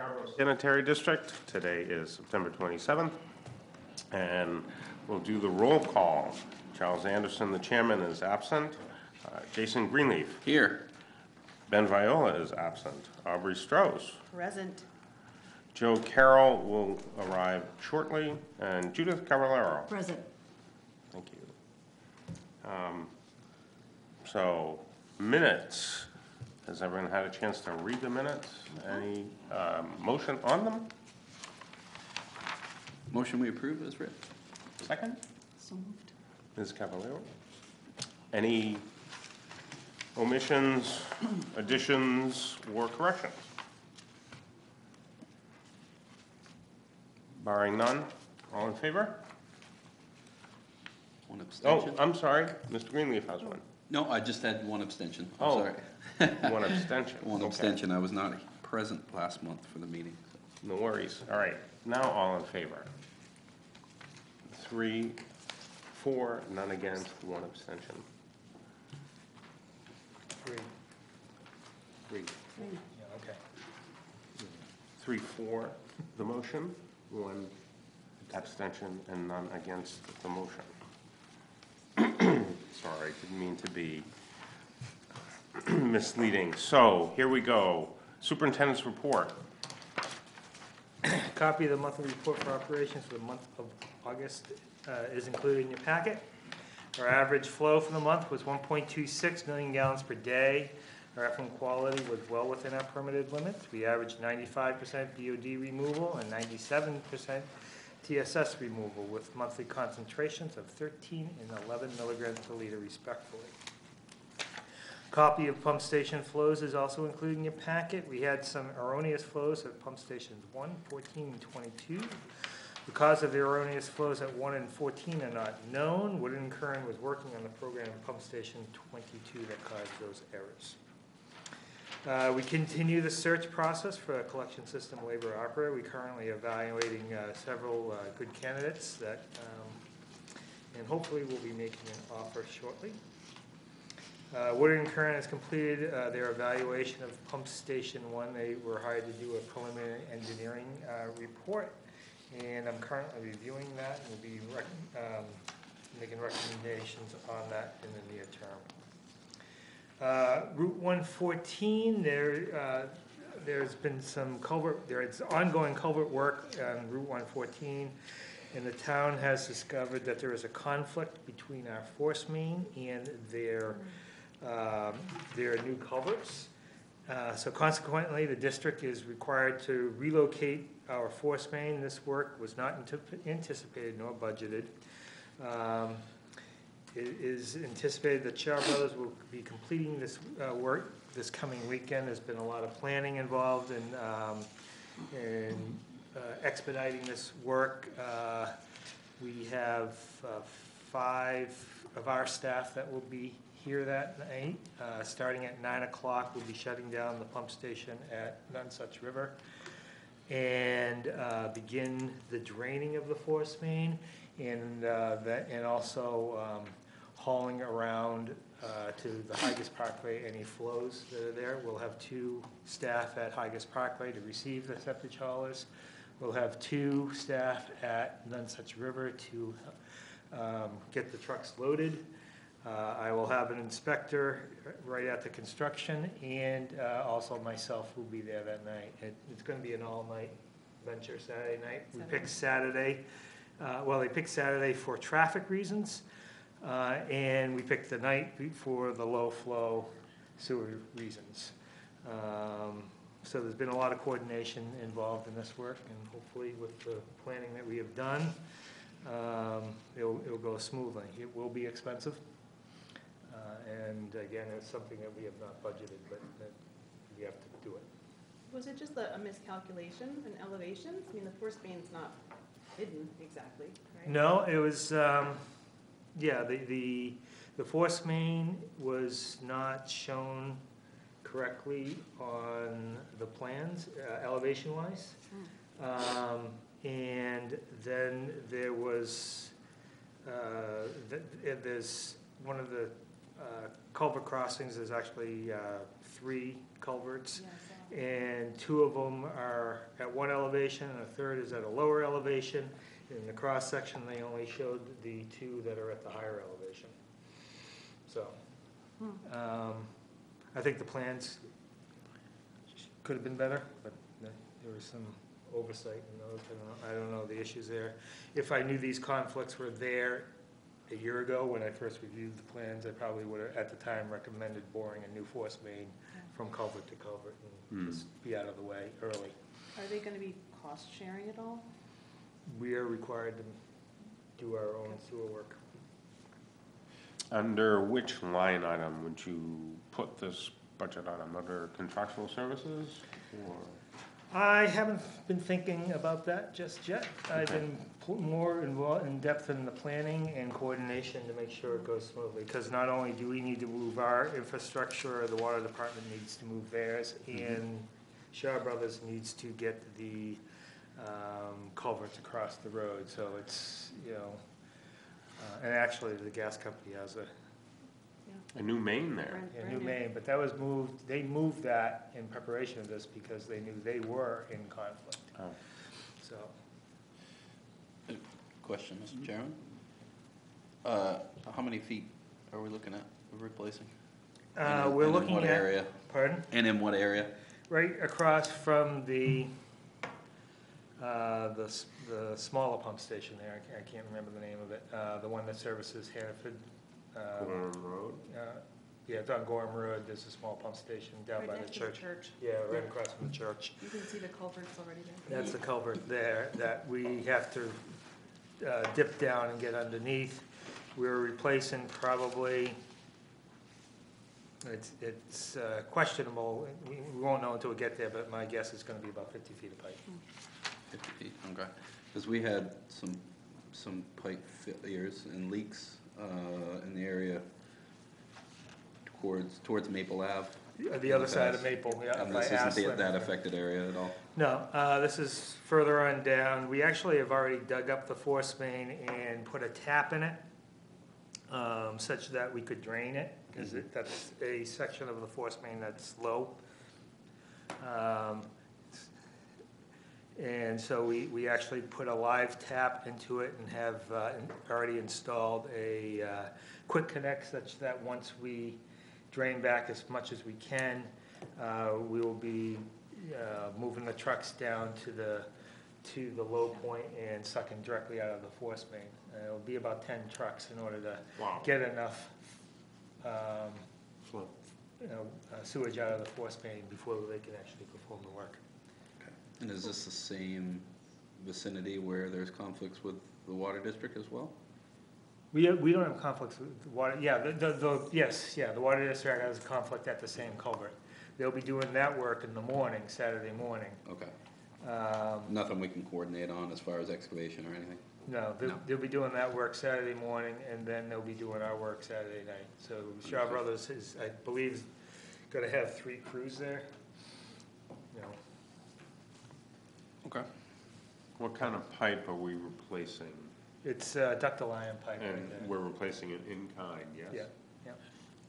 Scarborough Sanitary District. Today is September 27th, and we'll do the roll call. Charles Anderson, the chairman, is absent. Uh, Jason Greenleaf. Here. Ben Viola is absent. Aubrey Strauss. Present. Joe Carroll will arrive shortly, and Judith Cavallaro. Present. Thank you. Um, So, minutes. Has everyone had a chance to read the minutes? Any um, motion on them? Motion we approve is written. Second? So moved. Ms. Cavallaro? Any omissions, additions, or corrections? Barring none, all in favor? One Oh, abstention. Oh, I'm sorry, Mr. Greenleaf has one. No, I just had one abstention. I'm Oh. sorry. One abstention. One Okay. abstention. I was not present last month for the meeting. No worries. All right, now all in favor. Three, four, none against, one abstention. Three, Three, yeah, okay. three, four, the motion, one abstention, and none against the motion. Sorry, didn't mean to be misleading. So, here we go. Superintendent's report. Copy of the monthly report for operations for the month of August uh, is included in your packet. Our average flow for the month was 1.26 million gallons per day. Our effluent quality was well within our permitted limits. We averaged 95% BOD removal and 97% TSS removal with monthly concentrations of 13 and 11 milligrams per liter respectively. Copy of pump station flows is also included in your packet. We had some erroneous flows at pump stations 1, 14, and 22. The cause of the erroneous flows at 1 and 14 are not known. Woodard and Curran was working on the program pump station 22 that caused those errors. Uh, We continue the search process for a collection system labor operator. We're currently evaluating uh, several uh, good candidates that, um, and hopefully we'll be making an offer shortly. Uh, Woodard and has completed uh, their evaluation of Pump Station One. They were hired to do a preliminary engineering uh, report, and I'm currently reviewing that and will be rec- um, making recommendations on that in the near term. Uh, Route 114, there, uh, there's been some culvert, there is ongoing culvert work on Route 114, and the town has discovered that there is a conflict between our force main and their, um, their new culverts. Uh, So consequently, the district is required to relocate our force main. This work was not anticipated nor budgeted. Um, It is anticipated that Shaw Brothers will be completing this uh, work this coming weekend. There's been a lot of planning involved in, um, in uh, expediting this work. Uh, We have uh, five of our staff that will be here that night. Uh, Starting at nine o'clock, we'll be shutting down the pump station at Nonsuch River and uh, begin the draining of the force main and uh, that, and also um, hauling around uh, to the Haigis Parkway any flows that are there. We'll have two staff at Haigis Parkway to receive the septic haulers. We'll have two staff at Nonsuch River to um, get the trucks loaded. Uh, I will have an inspector right at the construction, and uh, also myself will be there that night. It- It's going to be an all-night venture Saturday night. We picked Saturday, uh, well, they picked Saturday for traffic reasons, uh, and we picked the night for the low-flow sewer reasons. Um, So there's been a lot of coordination involved in this work, and hopefully with the planning that we have done, um, it'll, it'll go smoothly. It will be expensive, and again, it's something that we have not budgeted, but that we have to do it. Was it just a a miscalculation in elevations? I mean, the force main's not hidden exactly, right? No, it was, um, yeah, the, the, the force main was not shown correctly on the plans, uh, elevation-wise. Um, and then there was, uh, th- th- there's, one of the uh, culvert crossings, there's actually, uh, three culverts. And two of them are at one elevation, and a third is at a lower elevation. In the cross-section, they only showed the two that are at the higher elevation. So, um, I think the plans could have been better, but there was some oversight in those, I don't know, I don't know the issues there. If I knew these conflicts were there a year ago, when I first reviewed the plans, I probably would have, at the time, recommended boring a new force main from culvert to culvert and Hmm. just be out of the way early. Are they gonna be cost sharing at all? We are required to do our own sewer work. Under which line item would you put this budget item? Under contractual services or? I haven't been thinking about that just yet. I've been put more involved, in depth in the planning and coordination to make sure it goes smoothly. Because not only do we need to move our infrastructure, the water department needs to move theirs, and Shaw Brothers needs to get the um, culverts across the road. So it's, you know, uh, and actually, the gas company has a A new main there. Brand- Yeah, New main, but that was moved, they moved that in preparation of this because they knew they were in conflict, Oh. so. Question, Mr. Chairman? Uh, how many feet are we looking at replacing? Uh, And in- we're and in looking what at, area? pardon, And in what area? right across from the, uh, the, s- the smaller pump station there, I can't, I can't remember the name of it, uh, the one that services Hannaford. Uh, Gorham Road? uh, Yeah, it's on Gorham Road, there's a small pump station down Right by the next to church. Church. Yeah, right across from the church. You can see the culverts already there. That's the culvert there that we have to uh, dip down and get underneath. We're replacing probably, it's, it's uh, questionable, we we won't know until we get there, but my guess is gonna be about fifty feet of pipe. Fifty feet, okay. Because we had some, some pipe failures and leaks, uh, in the area towards, towards Maple Ave. The other side of Maple, yeah, And by this isn't the- Aslan. that affected area at all? No, uh, this is further on down. We actually have already dug up the force main and put a tap in it, um, such that we could drain it, because it, that's a section of the force main that's low. Um, And so we, we actually put a live tap into it and have, uh, already installed a, uh, quick connect such that once we drain back as much as we can, uh, we will be, uh, moving the trucks down to the, to the low point and sucking directly out of the force main. Uh, It'll be about ten trucks in order to Wow. get enough, um, you know, uh, sewage out of the force main before they can actually perform the work. And is this the same vicinity where there's conflicts with the water district as well? We, we don't have conflicts with the water, yeah, the, the, the, yes, yeah, the water district has a conflict at the same culvert. They'll be doing that work in the morning, Saturday morning. Okay. Um, Nothing we can coordinate on as far as excavation or anything? No, they'll, No. they'll be doing that work Saturday morning, and then they'll be doing our work Saturday night. So Shaw. Brothers is, I believe, gonna have three crews there. You know, Okay. What kind of pipe are we replacing? it's uh, ductile iron pipe And there. we're replacing it in kind, yes? Yeah, yeah.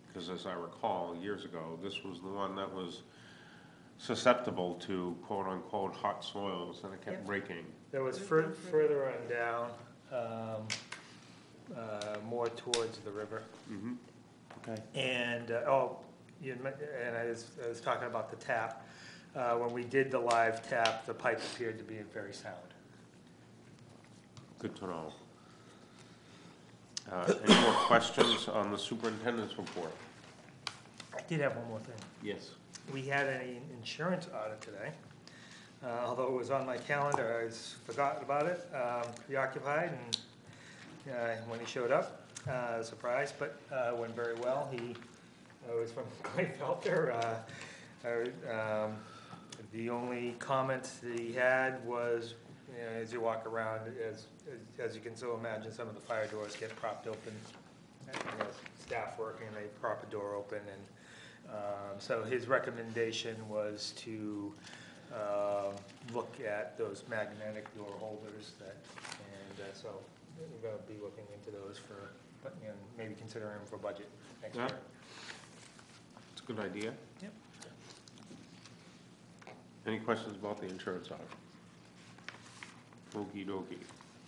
Because as I recall, years ago, this was the one that was susceptible to quote-unquote hot soils, and it kept breaking. There was fur- further on down, um, uh, more towards the river. Mm-hmm. Okay. And, uh, oh, you, men- and I was, I was talking about the tap. Uh, When we did the live tap, the pipe appeared to be very sound. Good to know. Uh, Any more questions on the superintendent's report? I did have one more thing. Yes. We had an insurance audit today. Uh, Although it was on my calendar, I was forgotten about it, um, preoccupied, and uh, when he showed up, uh, surprised, but uh, went very well. He uh, was from Clay Felter. uh, uh, um, The only comment that he had was, you know, as you walk around, as, as you can so imagine, some of the fire doors get propped open. and, you know, Staff working, they prop a door open, and um, So his recommendation was to um, look at those magnetic door holders that, and uh, so we're gonna be looking into those for, but, you know, maybe considering them for budget next Yeah. year. It's a good idea. Any questions about the insurance audit? Okey dokey.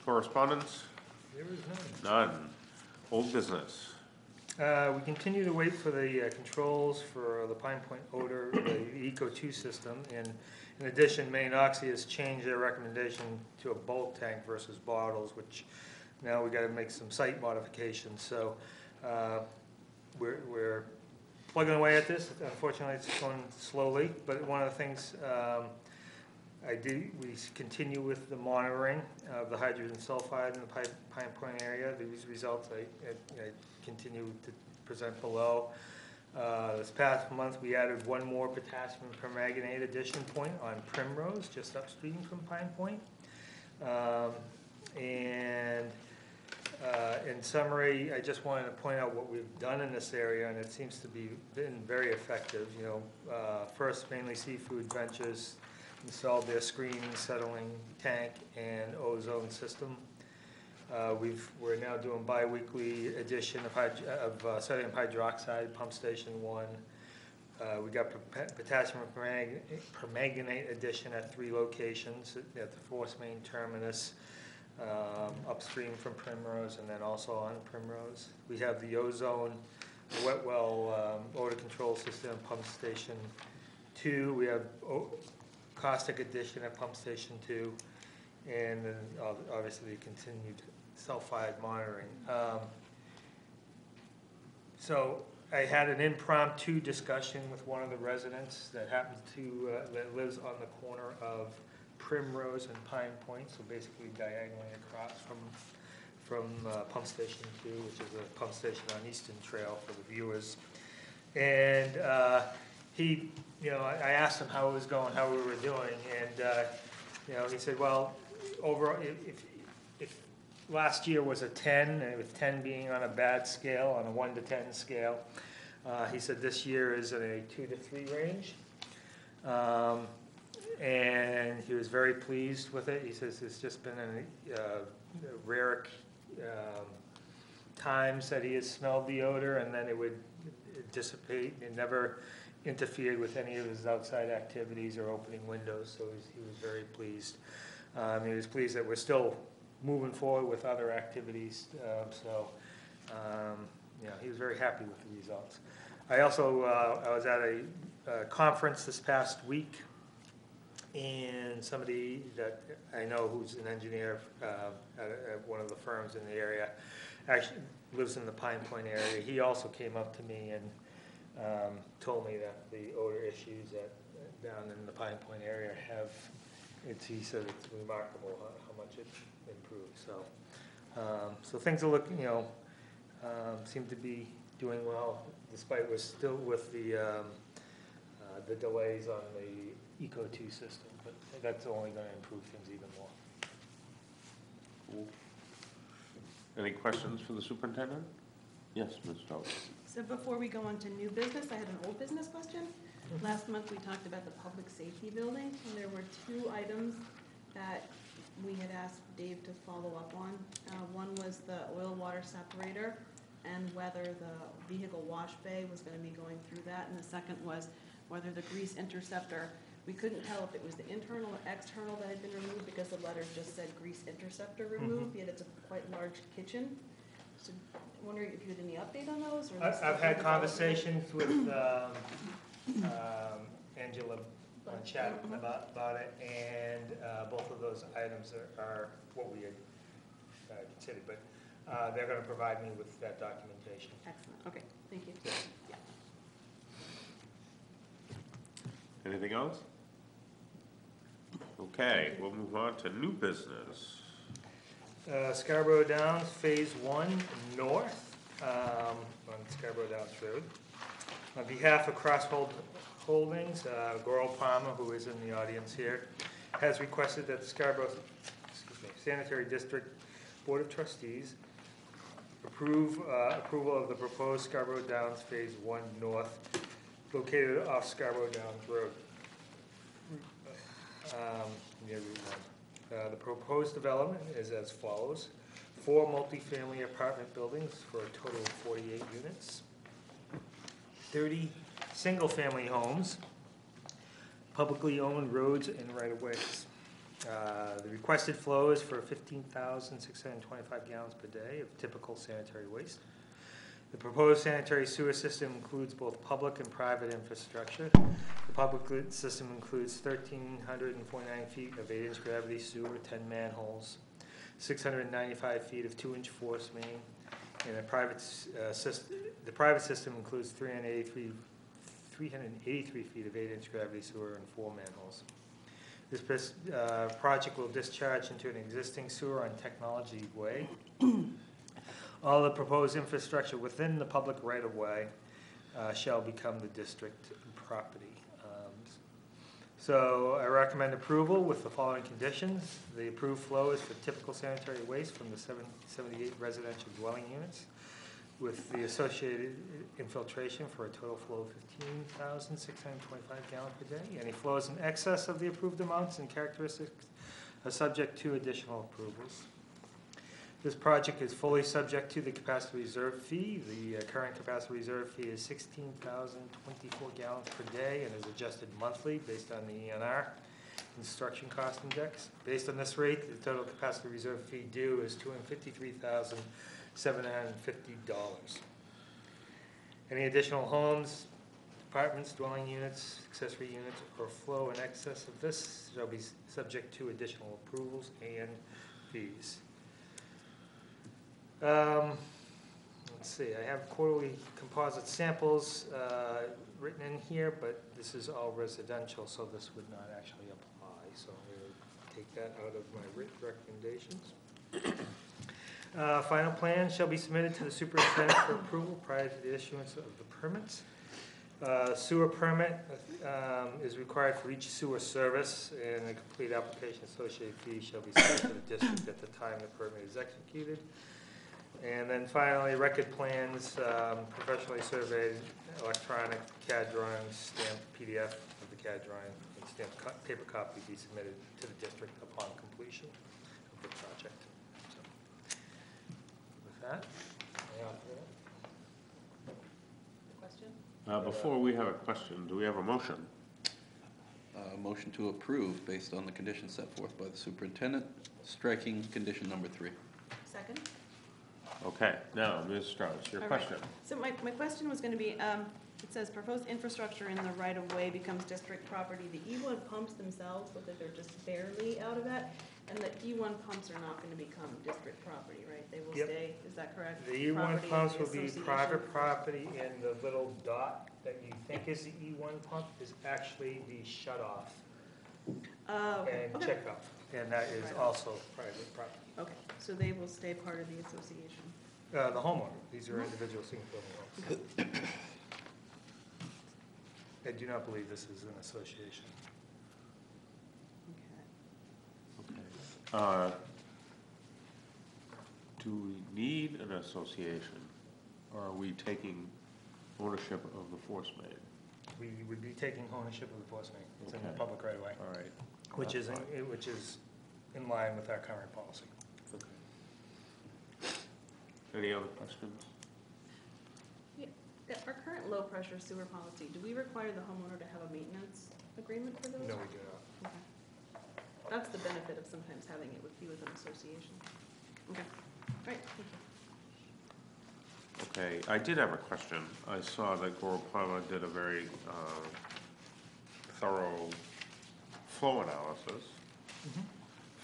Correspondence? There is none. None. Old business? Uh, we continue to wait for the uh, controls for the Pine Point odor, the Eco Two system, and in addition, Maine Oxy has changed their recommendation to a bulk tank versus bottles, which now we gotta make some site modifications, so, uh, we're, we're plugging away at this, unfortunately, it's going slowly, but one of the things, um, I do, we continue with the monitoring of the hydrogen sulfide in the Pine, Pine Point area. These results I, I- I continue to present below. Uh, this past month, we added one more potassium permanganate addition point on Primrose, just upstream from Pine Point. Um, and, uh, in summary, I just wanted to point out what we've done in this area, and it seems to be, been very effective, you know. Uh, first, mainly seafood ventures installed their screening, settling tank, and ozone system. Uh, we've, we're now doing bi-weekly addition of hyd, of uh, sodium hydroxide, pump station one. Uh, we got pot- potassium permang- permanganate addition at three locations, at- at the Force Main terminus, um, upstream from Primrose, and then also on Primrose. We have the ozone, wet well um, odor control system, pump station two. We have caustic addition at pump station two, and then ob- obviously continued sulfide monitoring. Um, So I had an impromptu discussion with one of the residents that happens to, uh, that lives on the corner of Primrose and Pine Point, so basically diagonally across from, from uh, Pump Station Two, which is a pump station on Eastern Trail for the viewers. And uh, he, you know, I I asked him how it was going, how we were doing, and, uh, you know, he said, well, overall, if, if- if last year was a ten, and with ten being on a bad scale, on a one to ten scale, uh, he said this year is in a two to three range. Um, and he was very pleased with it. He says it's just been a, uh, rare, um, times that he has smelled the odor and then it would dissipate. It never interfered with any of his outside activities or opening windows, so he's, he was very pleased. Um, he was pleased that we're still moving forward with other activities, um, so, um, he was very happy with the results. I also, uh, I was at a, uh conference this past week, and somebody that I know who's an engineer, uh, at, at one of the firms in the area, actually lives in the Pine Point area. He also came up to me and, um, told me that the odor issues that, down in the Pine Point area have, it's, he said it's remarkable how, how much it improved, so. Um, so things are looking, you know, um, seem to be doing well, despite we're still with the, um, uh, the delays on the Eco Two system, but that's only gonna improve things even more. Cool. Any questions for the superintendent? Yes, Ms. Jones? So before we go on to new business, I had an old business question. Last month, we talked about the public safety building, and there were two items that we had asked Dave to follow up on. Uh, one was the oil water separator, and whether the vehicle wash bay was gonna be going through that, and the second was whether the grease interceptor, we couldn't tell if it was the internal or external that had been removed, because the letter just said grease interceptor removed, yet it's a quite large kitchen. So wondering if you had any update on those, or? I've, I've had conversations with, um, um, Angela Blanchett about, about it, and, uh, both of those items are, are what we had uh, considered, but, uh, they're gonna provide me with that documentation. Excellent, okay, thank you. Yeah. Anything else? Okay, we'll move on to new business. Uh, Scarborough Downs Phase One North, um, on Scarborough Downs Road. On behalf of Crossroads Holdings, uh, Gorrill Palmer, who is in the audience here, has requested that the Scarborough, excuse me, Sanitary District Board of Trustees approve, uh, approval of the proposed Scarborough Downs Phase One North located off Scarborough Downs Road. Um, near Route One. Uh, The proposed development is as follows. Four multifamily apartment buildings for a total of 48 units. 30 single-family homes publicly owned roads and right-of-ways. Uh, The requested flow is for 15,625 gallons per day of typical sanitary waste. The proposed sanitary sewer system includes both public and private infrastructure. The public system includes 1,349 feet of 8-inch gravity sewer, 10 manholes, 695 feet of 2-inch force main, and the private, uh, sys- the private system includes 383 383 feet of 8-inch gravity sewer and four manholes. This uh, project will discharge into an existing sewer on Technology Way. All the proposed infrastructure within the public right-of-way uh, shall become the district property. Um, So I recommend approval with the following conditions. The approved flow is for typical sanitary waste from the seven- 78 residential dwelling units with the associated infiltration for a total flow of 15,625 gallons per day. Any flows in excess of the approved amounts and characteristics are subject to additional approvals. This project is fully subject to the capacity reserve fee. The uh, current capacity reserve fee is 16,024 gallons per day and is adjusted monthly based on the ENR, construction cost index. Based on this rate, the total capacity reserve fee due is $253,000 seven hundred and fifty dollars. Any additional homes, apartments, dwelling units, accessory units, or flow in excess of this shall be subject to additional approvals and fees. Um, let's see, I have quarterly composite samples, uh, written in here, but this is all residential, so this would not actually apply, so I'm gonna take that out of my written recommendations. Uh, Final plan shall be submitted to the superintendent for approval prior to the issuance of the permits. Uh, Sewer permit um, is required for each sewer service, and a complete application associated fee shall be sent to the district at the time the permit is executed. And then finally, record plans, um, professionally surveyed, electronic CAD drawings, stamped PDF of the CAD drawing, and stamped co- paper copy be submitted to the district upon completion of the project. So, With that, I offer that. Question? Uh, before we have a question, do we have a motion? Uh, motion to approve based on the conditions set forth by the superintendent, striking condition number three. Second? Okay, now, Ms. Strauss, your All right. question. So my, my question was gonna be, um, it says proposed infrastructure in the right of way becomes district property. The E one pumps themselves, so that they're just barely out of that, and the E one pumps are not gonna become district property, right? They will Yep. stay, is that correct? The E one Property of pumps the will be association. private property, and the little dot that you think is the E one pump is actually the shut off Oh, okay, and okay, check off, and that is Right. also private property. okay, so they will stay part of the association. Uh, the homeowner, these are individual single-family homes. I do not believe this is an association. Okay. Okay. Uh, Do we need an association, or are we taking ownership of the force main? We would be taking ownership of the force main, it's in the Okay. public right away, All right. Which is, in- which is in line with our current policy. Okay. Any other questions? Yeah, Our current low-pressure sewer policy, do we require the homeowner to have a maintenance agreement for those? No, we do not. Okay. That's the benefit of sometimes having it with, be with an association. Okay, all right, thank you. Okay, I did have a question. I saw that Gorrill Palmer did a very uh, thorough flow analysis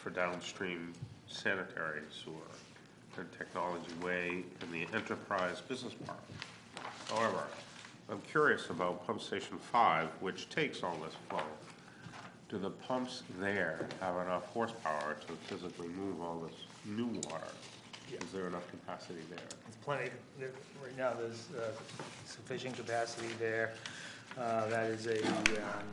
for downstream sanitary sewer and Technology Way in the Enterprise Business Park. However, I'm curious about Pump Station Five, which takes all this flow. Do the pumps there have enough horsepower to physically move all this new water? Is there enough capacity there? There's plenty, there- right now, there's uh, sufficient capacity there. Uh, That is a, um,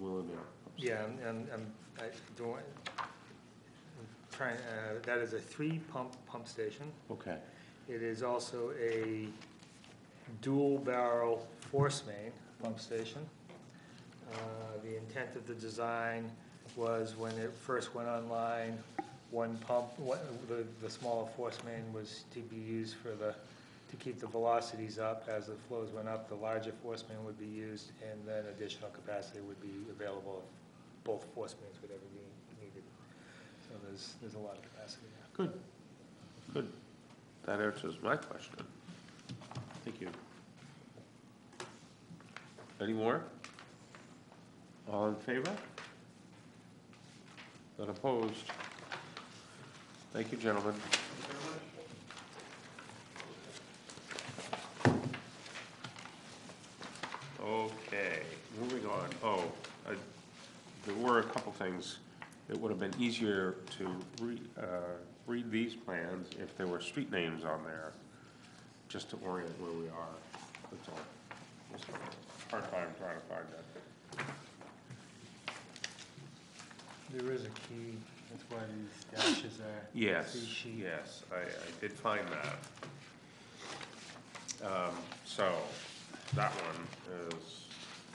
Willowdale. yeah, and- and, and I don't, I'm trying, uh, that is a three-pump pump station. Okay, It is also a dual-barrel force main pump station. Uh, The intent of the design was when it first went online, one pump, one- the, the smaller force main was to be used for the to keep the velocities up. As the flows went up, the larger force main would be used, and then additional capacity would be available if both force mains would ever be needed. So there's, there's a lot of capacity there. Good, good. That answers my question. Thank you. Any more? All in favor? Not opposed? Thank you, gentlemen. Okay, moving on. Oh, I, there were a couple things. It would have been easier to re, uh, read these plans if there were street names on there, just to orient where we are. That's all. Just a Hard time trying to find that. There is a key, that's why these dashes are. Yes, sheet. yes, I, I did find that. Um, so, that one is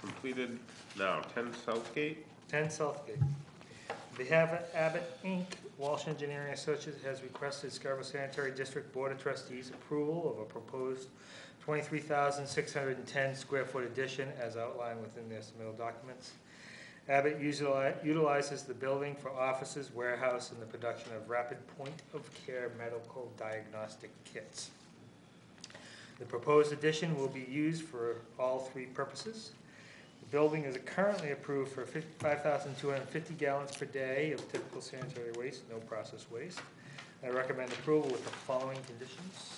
completed. Now, ten Southgate, 10 Southgate. On behalf of Abbott Inc., Walsh Engineering Associates has requested Scarborough Sanitary District Board of Trustees approval of a proposed 23,610 square foot addition as outlined within their submittal documents. Abbott utilizes the building for offices, warehouse, and the production of rapid point-of-care medical diagnostic kits. The proposed addition will be used for all three purposes. Building is currently approved for 5,250 gallons per day of typical sanitary waste, no processed waste. I recommend approval with the following conditions.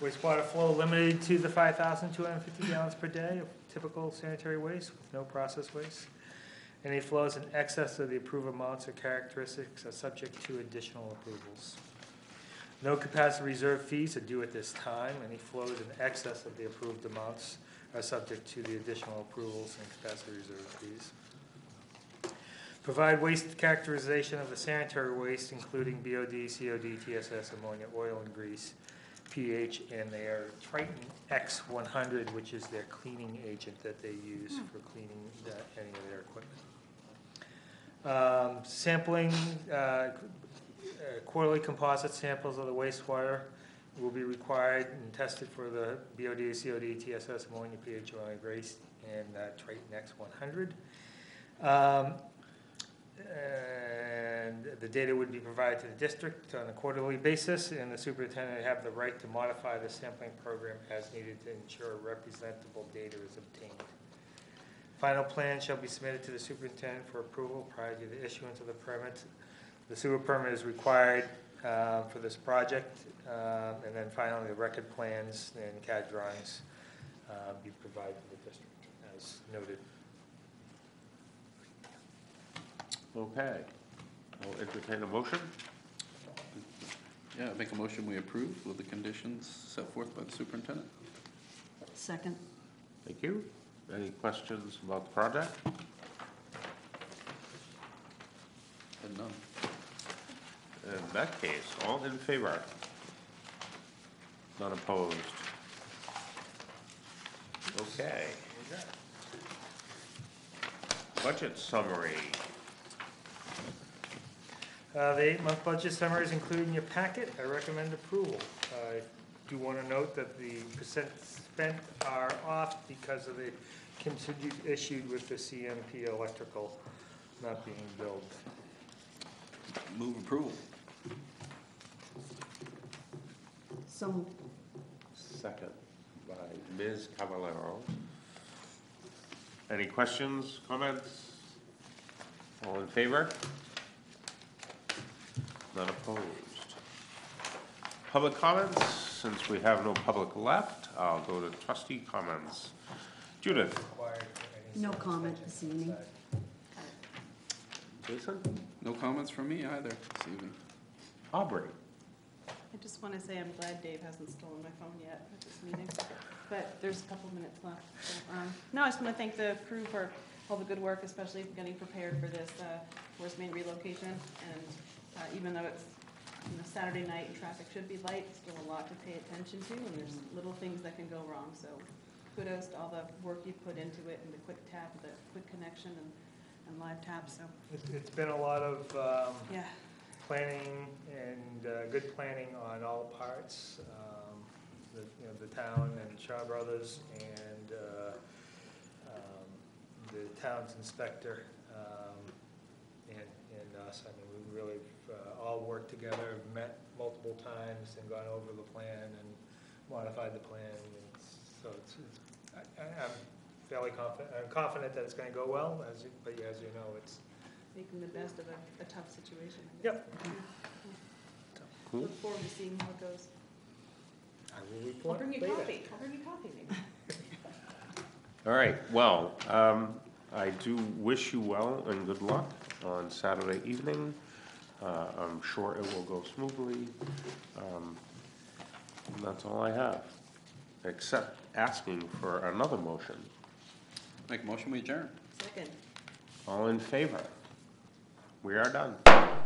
Wastewater flow limited to the 5,250 gallons per day of typical sanitary waste with no processed waste. Any flows in excess of the approved amounts or characteristics are subject to additional approvals. No capacity reserve fees are due at this time. Any flows in excess of the approved amounts are subject to the additional approvals and capacity reserve fees. Provide waste characterization of the sanitary waste, including BOD, COD, TSS, ammonia, oil and grease, pH, and their Triton X one hundred, which is their cleaning agent that they use for cleaning the- any of their equipment. Um, Sampling, uh, uh, quarterly composite samples of the wastewater will be required and tested for the BOD, COD, TSS, ammonia, pH, oil, and grease, and uh, Triton X one hundred. Um, And the data would be provided to the district on a quarterly basis, and the superintendent have the right to modify the sampling program as needed to ensure representable data is obtained. Final plan shall be submitted to the superintendent for approval prior to the issuance of the permit. The sewer permit is required uh, for this project, um, and then finally, the record plans and CAD drawings uh, be provided to the district, as noted. okay. I'll entertain a motion. Yeah, make a motion, we approve with the conditions set forth by the superintendent. Second. Thank you. Any questions about the project? And none. In that case, all in favor? Not opposed? Okay. Budget summary. Uh, The eight-month budget summary is included in your packet. I recommend approval. I do want to note that the percent spent are off because of the continued issue with the CMP electrical not being billed. Move approval. So, Second by Ms. Cavallaro. Any questions, comments? All in favor? None opposed. Public comments, since we have no public left, I'll go to trustee comments. Judith? Required for any No comment extension. this evening. Jason? No comments from me either this evening. Aubrey? I just want to say I'm glad Dave hasn't stolen my phone yet at this meeting, but there's a couple minutes left. So, um, No, I just want to thank the crew for all the good work, especially getting prepared for this uh, force main relocation. And uh, even though it's, you know, Saturday night and traffic should be light, still a lot to pay attention to, and there's little things that can go wrong. So kudos to all the work you put into it and the quick tap, the quick connection and and live tap, so, It's- It's been a lot of um, yeah. Planning and uh, good planning on all parts. um, The, you know, the town and Shaw Brothers and uh, um, the town's inspector um, and, and us. I mean, we really uh, all worked together, met multiple times and gone over the plan and modified the plan. and So it's, it's, I, I'm fairly confident, I'm confident that it's gonna go well, as, you- but as you know, it's, Making the best of a, a tough situation. Yep. Cool. Look forward to seeing how it goes. I will I'll report bring you later. coffee, I'll bring you coffee maybe. All right, well, um, I do wish you well and good luck on Saturday evening. Uh, I'm sure it will go smoothly. Um, and that's all I have, except asking for another motion. Make a motion, we adjourn. Second. All in favor? We are done.